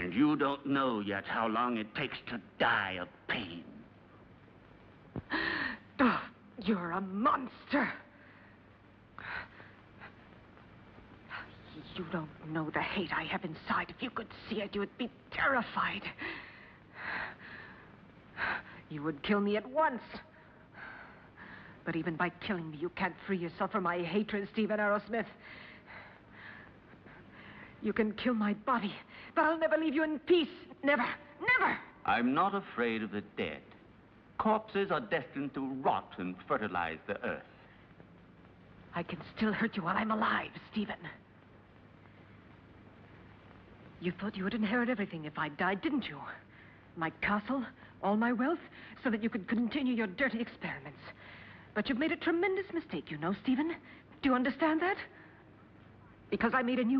And you don't know yet how long it takes to die of pain. Oh, you're a monster. You don't know the hate I have inside. If you could see it, you would be terrified. You would kill me at once. But even by killing me, you can't free yourself from my hatred, Stephen Arrowsmith. You can kill my body, but I'll never leave you in peace. Never, never. I'm not afraid of the dead. Corpses are destined to rot and fertilize the earth. I can still hurt you while I'm alive, Stephen. You thought you would inherit everything if I died, didn't you? My castle, all my wealth, so that you could continue your dirty experiments. But you've made a tremendous mistake, you know, Stephen. Do you understand that? Because I made a new